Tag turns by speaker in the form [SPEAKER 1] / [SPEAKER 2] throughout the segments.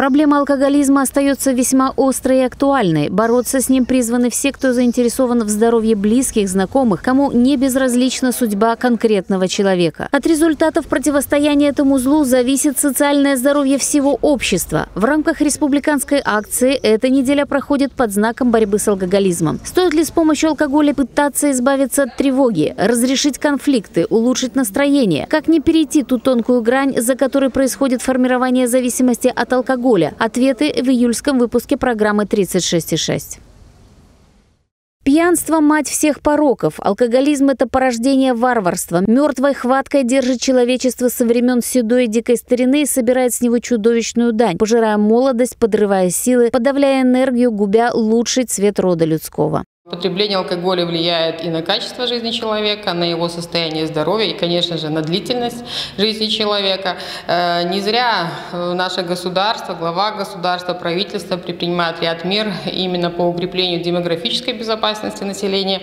[SPEAKER 1] Проблема алкоголизма остается весьма острой и актуальной. Бороться с ним призваны все, кто заинтересован в здоровье близких, знакомых, кому не безразлична судьба конкретного человека. От результатов противостояния этому злу зависит социальное здоровье всего общества. В рамках республиканской акции эта неделя проходит под знаком борьбы с алкоголизмом. Стоит ли с помощью алкоголя пытаться избавиться от тревоги, разрешить конфликты, улучшить настроение? Как не перейти ту тонкую грань, за которой происходит формирование зависимости от алкоголя? Алкоголя. Ответы в июльском выпуске программы «36,6». Пьянство – мать всех пороков. Алкоголизм – это порождение варварства. Мертвой хваткой держит человечество со времен седой и дикой старины и собирает с него чудовищную дань, пожирая молодость, подрывая силы, подавляя энергию, губя лучший цвет рода людского.
[SPEAKER 2] Потребление алкоголя влияет и на качество жизни человека, на его состояние здоровья и, конечно же, на длительность жизни человека. Э, не зря э, наше государство, глава государства, правительство предпринимает ряд мер именно по укреплению демографической безопасности населения.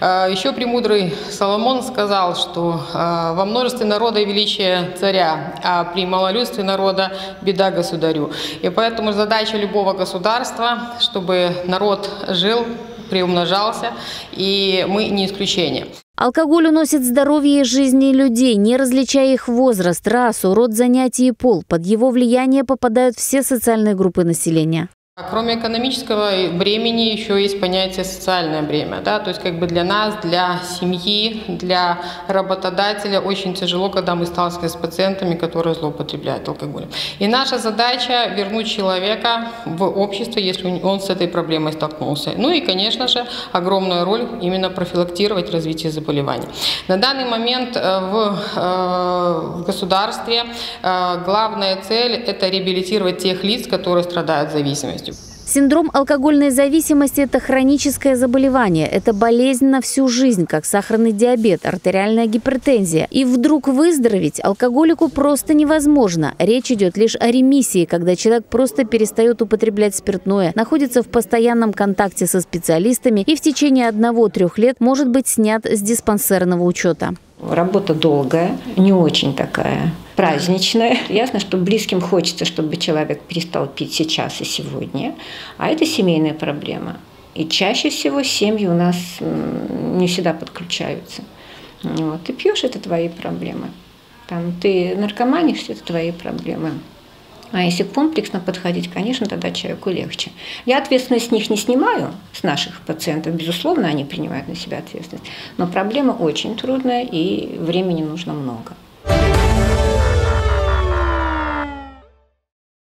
[SPEAKER 2] Э, еще премудрый Соломон сказал, что во множестве народа величие царя, а при малолюдстве народа беда государю. И поэтому задача любого государства, чтобы народ жил приумножался, и мы не исключение.
[SPEAKER 1] Алкоголь уносит здоровье и жизни людей, не различая их возраст, расу, род занятий и пол. Под его влияние попадают все социальные группы населения.
[SPEAKER 2] Кроме экономического бремени еще есть понятие социальное бремя. Да? То есть как бы для нас, для семьи, для работодателя очень тяжело, когда мы сталкиваемся с пациентами, которые злоупотребляют алкоголем. И наша задача вернуть человека в общество, если он с этой проблемой столкнулся. Ну и, конечно же, огромная роль именно профилактировать развитие заболеваний. На данный момент э, в, э, в государстве э, главная цель – это реабилитировать тех лиц, которые страдают зависимостью.
[SPEAKER 1] Синдром алкогольной зависимости – это хроническое заболевание. Это болезнь на всю жизнь, как сахарный диабет, артериальная гипертензия. И вдруг выздороветь алкоголику просто невозможно. Речь идет лишь о ремиссии, когда человек просто перестает употреблять спиртное, находится в постоянном контакте со специалистами и в течение одного-трех лет может быть снят с диспансерного учета.
[SPEAKER 3] Работа долгая, не очень такая праздничная. Ясно, что близким хочется, чтобы человек перестал пить сейчас и сегодня, а это семейная проблема. И чаще всего семьи у нас не всегда подключаются. Вот. Ты пьешь, это твои проблемы. Там, ты наркоманишь, это твои проблемы. А если комплексно подходить, конечно, тогда человеку легче. Я ответственность с них не снимаю, с наших пациентов. Безусловно, они принимают на себя ответственность. Но проблема очень трудная, и времени нужно много.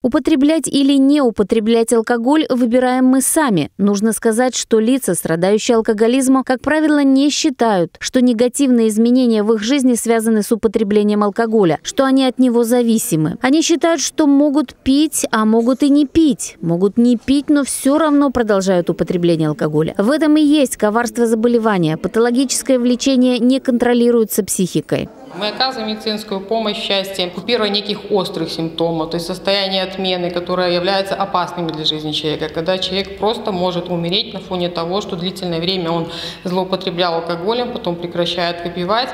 [SPEAKER 1] Употреблять или не употреблять алкоголь выбираем мы сами. Нужно сказать, что лица, страдающие алкоголизмом, как правило, не считают, что негативные изменения в их жизни связаны с употреблением алкоголя, что они от него зависимы. Они считают, что могут пить, а могут и не пить. Могут не пить, но все равно продолжают употребление алкоголя. В этом и есть коварство заболевания. Патологическое влечение не контролируется психикой.
[SPEAKER 2] Мы оказываем медицинскую помощь в части купирования неких острых симптомов, то есть состояния отмены, которые являются опасными для жизни человека, когда человек просто может умереть на фоне того, что длительное время он злоупотреблял алкоголем, потом прекращает выпивать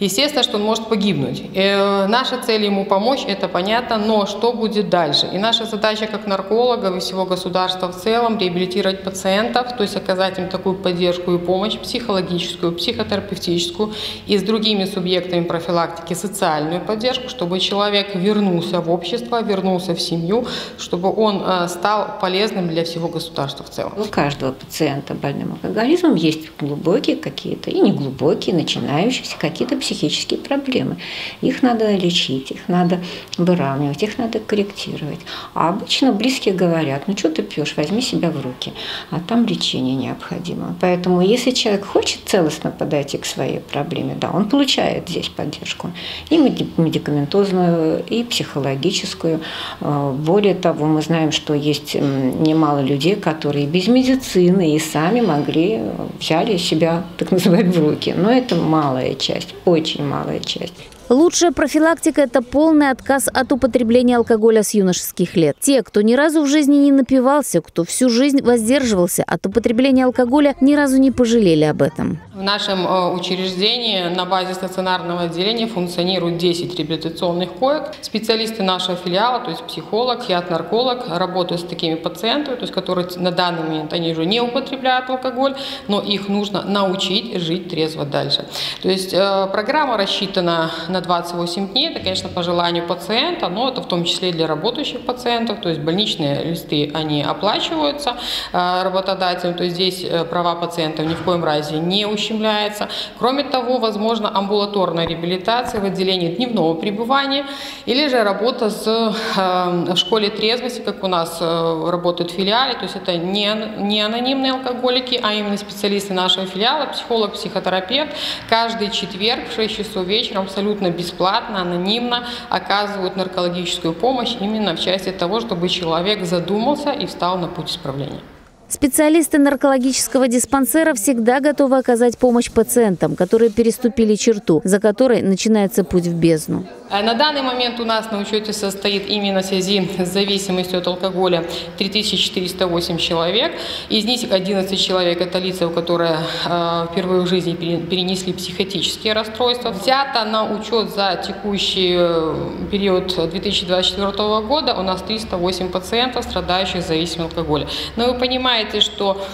[SPEAKER 2] естественно, что он может погибнуть. Э, наша цель ему помочь, это понятно, но что будет дальше? И наша задача как наркологов и всего государства в целом реабилитировать пациентов, то есть оказать им такую поддержку и помощь психологическую, психотерапевтическую и с другими субъектами профилактики социальную поддержку, чтобы человек вернулся в общество, вернулся в семью, чтобы он э, стал полезным для всего государства в целом.
[SPEAKER 3] У каждого пациента больным алкоголизмом есть глубокие какие-то и неглубокие, начинающиеся какие-то психические проблемы. Их надо лечить, их надо выравнивать, их надо корректировать. А обычно близкие говорят, ну что ты пьешь, возьми себя в руки, а там лечение необходимо. Поэтому если человек хочет целостно подойти к своей проблеме, да, он получает здесь поддержку. И медикаментозную, и психологическую. А, более того, мы знаем, что есть немало людей, которые без медицины и сами могли, взяли себя, так называть, в руки. Но это малая часть, очень малая часть.
[SPEAKER 1] Лучшая профилактика – это полный отказ от употребления алкоголя с юношеских лет. Те, кто ни разу в жизни не напивался, кто всю жизнь воздерживался от употребления алкоголя, ни разу не пожалели об этом.
[SPEAKER 2] В нашем э, учреждении на базе стационарного отделения функционирует 10 реабилитационных коек. Специалисты нашего филиала, то есть психолог, хиат-нарколог, работают с такими пациентами, то есть которые на данный момент они уже не употребляют алкоголь, но их нужно научить жить трезво дальше. То есть э, программа рассчитана на 28 дней, это, конечно, по желанию пациента, но это в том числе и для работающих пациентов, то есть больничные листы, они оплачиваются э, работодателем, то есть здесь э, права пациентов ни в коем разе не ущемляются. Кроме того, возможно амбулаторная реабилитация в отделении дневного пребывания или же работа с, в школе трезвости, как у нас работает в филиале, то есть это не, не анонимные алкоголики, а именно специалисты нашего филиала, психолог, психотерапевт, каждый четверг в 6 часов вечера абсолютно абсолютно бесплатно, анонимно оказывают наркологическую помощь именно в части того, чтобы человек задумался и встал на путь исправления.
[SPEAKER 1] Специалисты наркологического диспансера всегда готовы оказать помощь пациентам, которые переступили черту, за которой начинается путь в бездну.
[SPEAKER 2] Э, на данный момент у нас на учете состоит именно в связи с зависимостью от алкоголя 3408 человек. Из них 11 человек – это лица, которые э, впервые в жизни перенесли психотические расстройства. Взято на учет за текущий э, период 2024 года у нас 308 пациентов, страдающих зависимостью от алкоголя. Но вы понимаете, что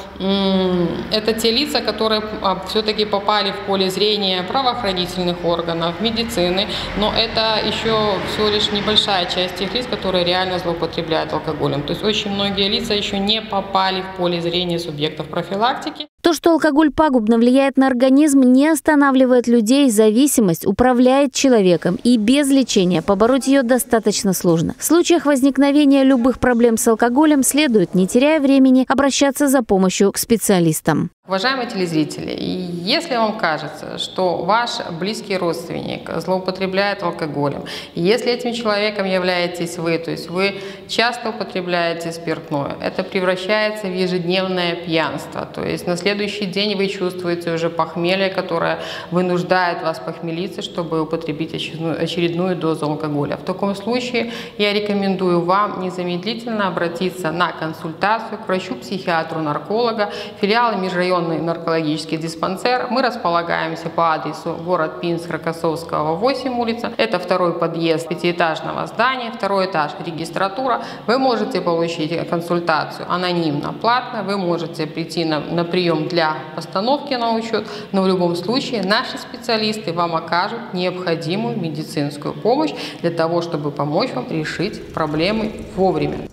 [SPEAKER 2] это те лица, которые а, все-таки попали в поле зрения правоохранительных органов, медицины, но это еще всего лишь небольшая часть тех лиц, которые реально злоупотребляют алкоголем. То есть очень многие лица еще не попали в поле зрения субъектов профилактики.
[SPEAKER 1] То, что алкоголь пагубно влияет на организм, не останавливает людей. Зависимость управляет человеком, и без лечения побороть ее достаточно сложно. В случаях возникновения любых проблем с алкоголем следует, не теряя времени, обращаться за помощью к специалистам.
[SPEAKER 2] Уважаемые телезрители, если вам кажется, что ваш близкий родственник злоупотребляет алкоголем, если этим человеком являетесь вы, то есть вы часто употребляете спиртное, это превращается в ежедневное пьянство, то есть на следующий день вы чувствуете уже похмелье, которое вынуждает вас похмелиться, чтобы употребить очередную, дозу алкоголя. В таком случае я рекомендую вам незамедлительно обратиться на консультацию к врачу-психиатру, нарколога, филиала межрайонного районный наркологический диспансер. Мы располагаемся по адресу город Пинск, Рокоссовского, 8 улица. Это второй подъезд пятиэтажного здания, второй этаж регистратура. Вы можете получить консультацию анонимно, платно. Вы можете прийти на, на прием для постановки на учет, но в любом случае наши специалисты вам окажут необходимую медицинскую помощь для того, чтобы помочь вам решить проблемы вовремя.